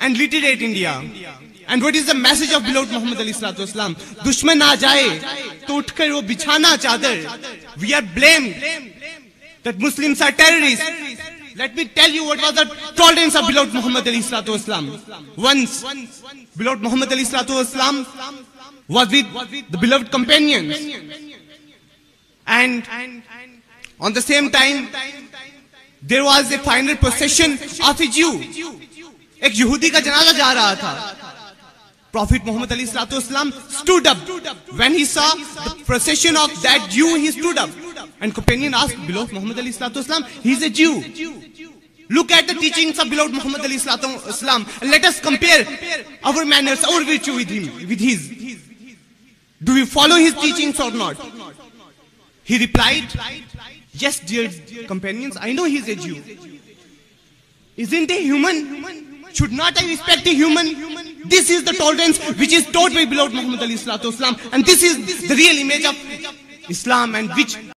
and literate India. And what is the message of beloved Muhammad Ali Salatu Islam? Dushman na jaye, Tootkar wo bichana chadar. We are blamed that Muslims are terrorists. Let me tell you what was the tolerance of beloved Muhammad Ali Salatu Islam. Once, beloved Muhammad Ali Salatu Islam was with the beloved companions. And on the same time, there was a final procession of a Jew. एक यहूदी का जनाजा जा रहा था Prophet Muhammad Ali Islam stood up. When he saw the procession of that Jew, he stood up. And companion asked, beloved Muhammad Ali Islam, he a Jew. Look at the teachings of beloved Muhammad Ali Islam. Let us compare our manners, our virtue with him, with his. Do we follow his teachings or not? He replied, Yes, dear companions, I know he is a Jew. Isn't he human? Should not I respect a human? This is the tolerance which is taught by beloved Muhammad Ali Islam. And this is the real image of Islam and which